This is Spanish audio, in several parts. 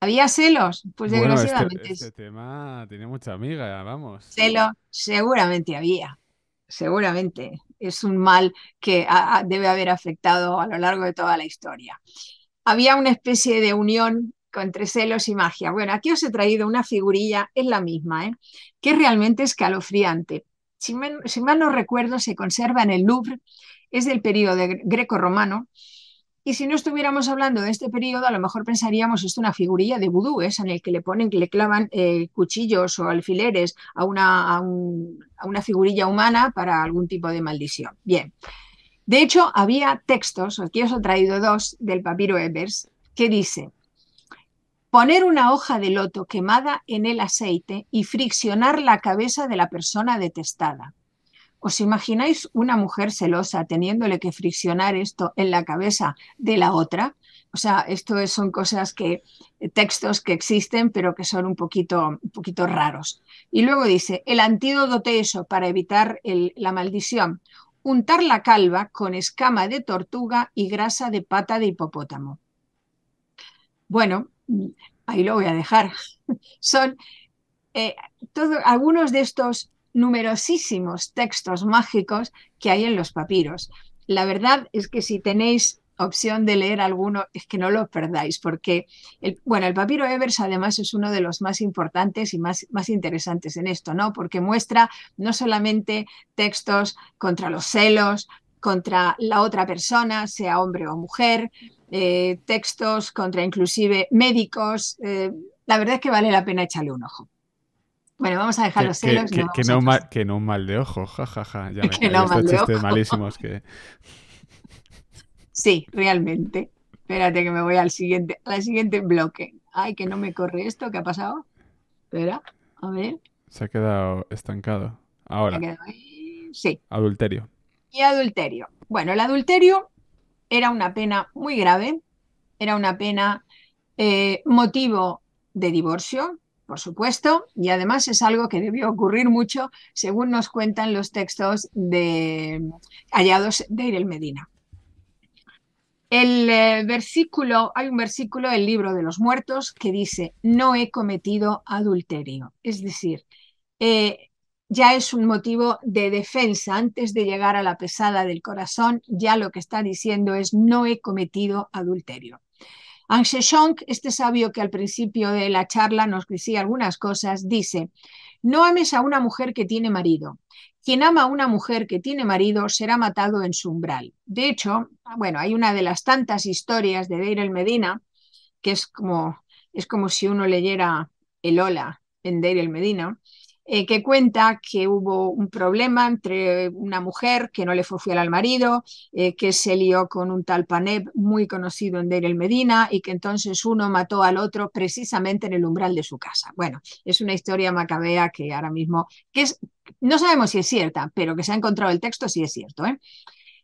¿Había celos? Pues Bueno, este, desgraciadamente este tema tiene mucha amiga, vamos. celos seguramente había, seguramente. Es un mal que ha- ha- debe haber afectado a lo largo de toda la historia. Había una especie de unión entre celos y magia. Bueno, aquí os he traído una figurilla, es la misma, ¿eh? que es realmente escalofriante. Si, men- si mal no recuerdo, se conserva en el Louvre, es del periodo gre- greco-romano y si no estuviéramos hablando de este periodo, a lo mejor pensaríamos esto es una figurilla de vudú, es en el que le ponen, que le clavan eh, cuchillos o alfileres a una, a, un- a una figurilla humana para algún tipo de maldición. Bien, de hecho, había textos, aquí os he traído dos del papiro Ebers, que dice, poner una hoja de loto quemada en el aceite y friccionar la cabeza de la persona detestada. ¿Os imagináis una mujer celosa teniéndole que friccionar esto en la cabeza de la otra? O sea, esto es- son cosas que, textos que existen, pero que son un poquito, un poquito raros. Y luego dice, el antídoto de eso para evitar la maldición, untar la calva con escama de tortuga y grasa de pata de hipopótamo. Bueno, ahí lo voy a dejar. Son eh, algunos de estos numerosísimos textos mágicos que hay en los papiros. La verdad es que si tenéis opción de leer alguno, es que no lo perdáis, porque el, bueno, el papiro Evers además es uno de los más importantes y más, más interesantes en esto, ¿no? Porque muestra no solamente textos contra los celos, contra la otra persona, sea hombre o mujer, eh, textos contra inclusive médicos. eh, la verdad es que vale la pena echarle un ojo. Bueno, vamos a dejar Que, los celos. que- nos que no mal, que no mal de ojo, jajaja. Ya me Que no estos mal de ojo. malísimos que... Sí, realmente. Espérate que me voy al siguiente, al siguiente bloque. Ay, que no me corre esto. ¿Qué ha pasado? Espera, a ver. Se ha quedado estancado. Ahora, quedado ahí. Sí. adulterio. Y adulterio. Bueno, el adulterio era una pena muy grave. Era una pena eh, motivo de divorcio, por supuesto, y además es algo que debió ocurrir mucho, según nos cuentan los textos de, hallados de Irel Medina. El eh, versículo, hay un versículo del libro de los muertos que dice, no he cometido adulterio. Es decir, eh, ya es un motivo de defensa antes de llegar a la pesada del corazón, ya lo que está diciendo es, no he cometido adulterio. Anshe Shonk, este sabio que al principio de la charla nos decía algunas cosas, dice, no ames a una mujer que tiene marido. Quien ama a una mujer que tiene marido será matado en su umbral. De hecho, bueno, hay una de las tantas historias de Deir el Medina, que es como, es como si uno leyera el Ola en Deir el Medina, eh, que cuenta que hubo un problema entre una mujer que no le fue fiel al marido, eh, que se lió con un tal Paneb muy conocido en Deir el Medina y que entonces uno mató al otro precisamente en el umbral de su casa. Bueno, es una historia macabea que ahora mismo, que es, no sabemos si es cierta, pero que se ha encontrado el texto sí es cierto. ¿eh?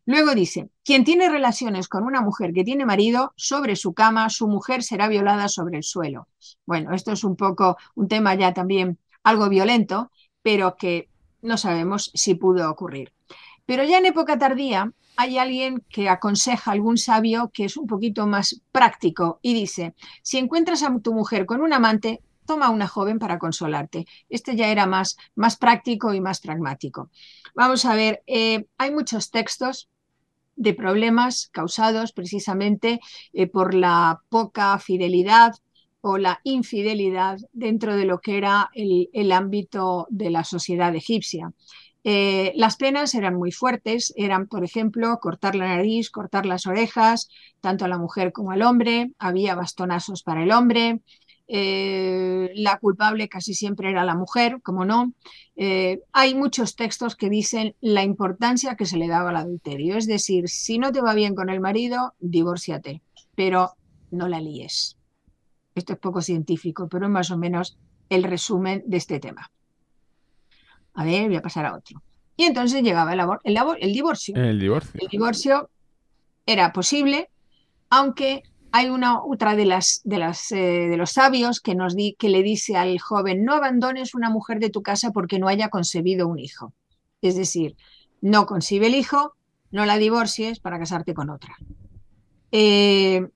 Luego dice, quien tiene relaciones con una mujer que tiene marido sobre su cama, su mujer será violada sobre el suelo. Bueno, esto es un poco un tema ya también algo violento, pero que no sabemos si pudo ocurrir. Pero ya en época tardía hay alguien que aconseja a algún sabio que es un poquito más práctico y dice, si encuentras a tu mujer con un amante, toma una joven para consolarte. Este ya era más, más práctico y más pragmático. Vamos a ver, eh, hay muchos textos de problemas causados precisamente eh, por la poca fidelidad o la infidelidad dentro de lo que era el, el ámbito de la sociedad egipcia. Eh, las penas eran muy fuertes, eran, por ejemplo, cortar la nariz, cortar las orejas, tanto a la mujer como al hombre, había bastonazos para el hombre, eh, la culpable casi siempre era la mujer, como no. Eh, hay muchos textos que dicen la importancia que se le daba al adulterio, es decir, si no te va bien con el marido, divórciate, pero no la líes. Esto es poco científico, pero es más o menos el resumen de este tema. A ver, voy a pasar a otro. Y entonces llegaba el, el, el divorcio. El divorcio. El divorcio era posible, aunque hay una otra de las de, las, eh, de los sabios que nos di, que le dice al joven no abandones una mujer de tu casa porque no haya concebido un hijo. Es decir, no concibe el hijo, no la divorcies para casarte con otra. Eh,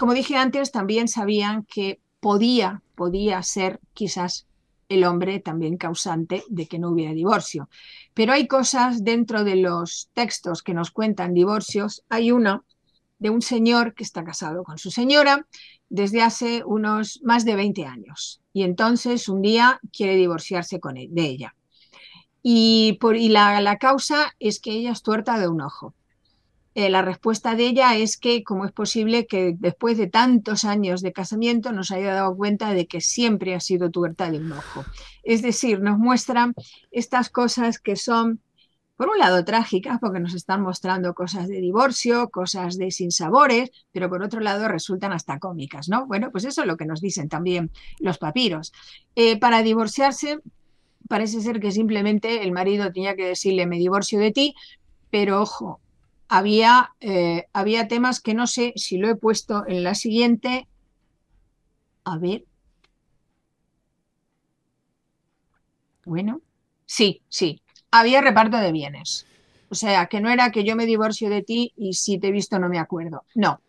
como dije antes, también sabían que podía, podía ser quizás el hombre también causante de que no hubiera divorcio. Pero hay cosas dentro de los textos que nos cuentan divorcios. Hay una de un señor que está casado con su señora desde hace unos más de 20 años y entonces un día quiere divorciarse con de ella. Y, por, y la causa es que ella es tuerta de un ojo. Eh, la respuesta de ella es que cómo es posible que después de tantos años de casamiento nos haya dado cuenta de que siempre ha sido tuerta de un ojo. Es decir, nos muestran estas cosas que son, por un lado, trágicas, porque nos están mostrando cosas de divorcio, cosas de sinsabores, pero por otro lado resultan hasta cómicas, ¿no? Bueno, pues eso es lo que nos dicen también los papiros. Eh, para divorciarse, parece ser que simplemente el marido tenía que decirle me divorcio de ti, pero ojo, había, eh, había temas que no sé si lo he puesto en la siguiente. A ver. Bueno, sí, sí. Había reparto de bienes. O sea, que no era que yo me divorcio de ti y si te he visto no me acuerdo. No.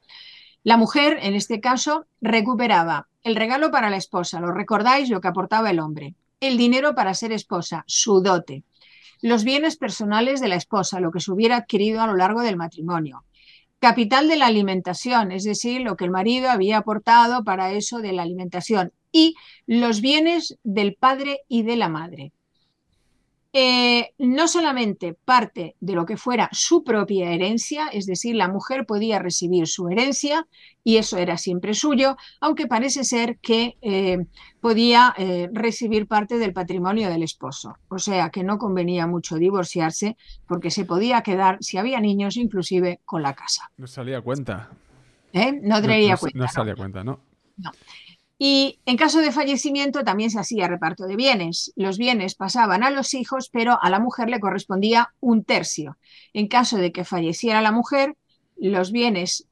La mujer, en este caso, recuperaba el regalo para la esposa, lo recordáis lo que aportaba el hombre, el dinero para ser esposa, su dote, los bienes personales de la esposa, lo que se hubiera adquirido a lo largo del matrimonio. Capital de la alimentación, es decir, lo que el marido había aportado para eso de la alimentación. Y los bienes del padre y de la madre. Eh, no solamente parte de lo que fuera su propia herencia, es decir, la mujer podía recibir su herencia y eso era siempre suyo, aunque parece ser que eh, podía eh, recibir parte del patrimonio del esposo. O sea que no convenía mucho divorciarse porque se podía quedar, si había niños, inclusive con la casa. No salía cuenta. No traería cuenta. No salía cuenta, ¿no? No. Y en caso de fallecimiento también se hacía reparto de bienes. Los bienes pasaban a los hijos, pero a la mujer le correspondía un tercio. En caso de que falleciera la mujer, los bienes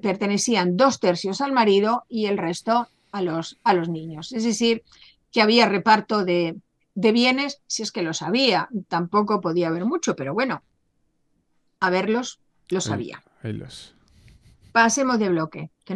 pertenecían dos tercios al marido y el resto a los, a los niños. Es decir, que había reparto de, de bienes, si es que lo sabía. Tampoco podía haber mucho, pero bueno, a verlos, lo sabía. Ahí los. Pasemos de bloque.